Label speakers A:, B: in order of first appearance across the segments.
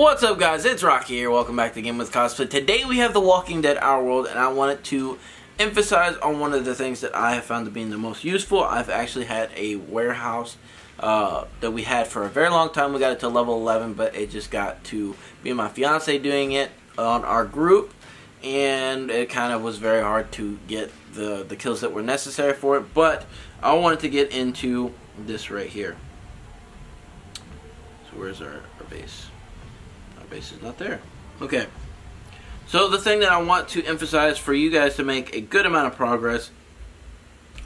A: What's up guys, it's Rocky here, welcome back to Game with Cosplay. Today we have The Walking Dead Our World and I wanted to emphasize on one of the things that I have found to be the most useful. I've actually had a warehouse uh, that we had for a very long time. We got it to level 11 but it just got to me and my fiance doing it on our group and it kind of was very hard to get the, the kills that were necessary for it but I wanted to get into this right here. So where's our, our base? Base is not there. Okay. So the thing that I want to emphasize for you guys to make a good amount of progress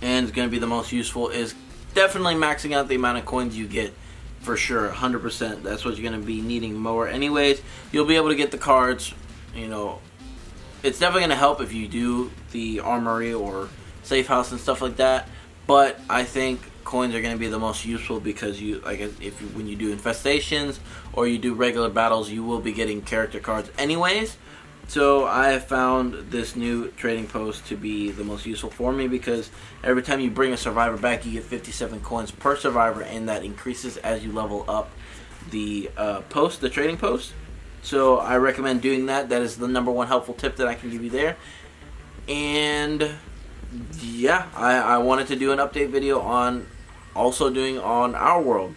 A: and is going to be the most useful is definitely maxing out the amount of coins you get for sure 100% that's what you're going to be needing more anyways you'll be able to get the cards you know it's definitely going to help if you do the armory or safe house and stuff like that but I think coins are going to be the most useful because you like if you, when you do infestations or you do regular battles you will be getting character cards anyways. So I found this new trading post to be the most useful for me because every time you bring a survivor back you get 57 coins per survivor and that increases as you level up the uh, post the trading post. So I recommend doing that. That is the number one helpful tip that I can give you there. And yeah, I, I wanted to do an update video on also doing on our world.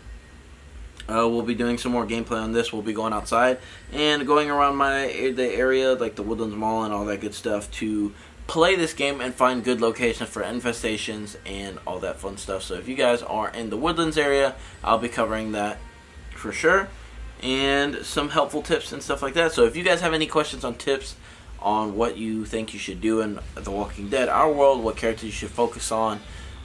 A: Uh, we'll be doing some more gameplay on this. We'll be going outside and going around my the area, like the Woodlands Mall and all that good stuff, to play this game and find good locations for infestations and all that fun stuff. So if you guys are in the Woodlands area, I'll be covering that for sure. And some helpful tips and stuff like that. So if you guys have any questions on tips on what you think you should do in The Walking Dead, our world, what characters you should focus on,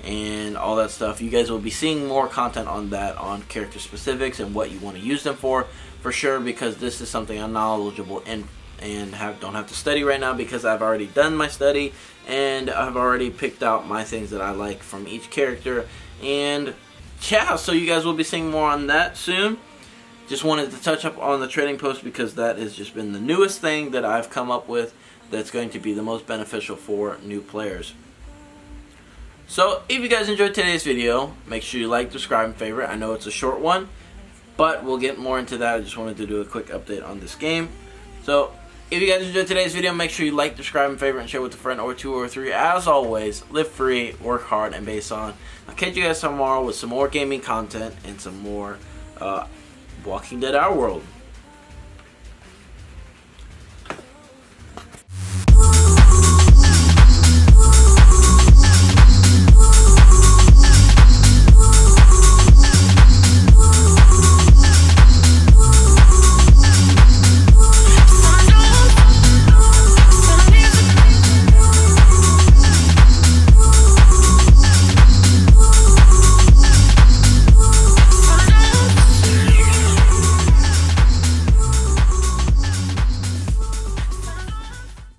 A: and all that stuff. You guys will be seeing more content on that, on character specifics and what you want to use them for, for sure, because this is something I'm knowledgeable in and have don't have to study right now because I've already done my study and I've already picked out my things that I like from each character and yeah so you guys will be seeing more on that soon just wanted to touch up on the trading post because that has just been the newest thing that I've come up with that's going to be the most beneficial for new players so, if you guys enjoyed today's video, make sure you like, subscribe, and favorite. I know it's a short one, but we'll get more into that. I just wanted to do a quick update on this game. So, if you guys enjoyed today's video, make sure you like, subscribe, and favorite, and share with a friend or two or three. As always, live free, work hard, and base on. I'll catch you guys tomorrow with some more gaming content and some more uh, Walking Dead Our World.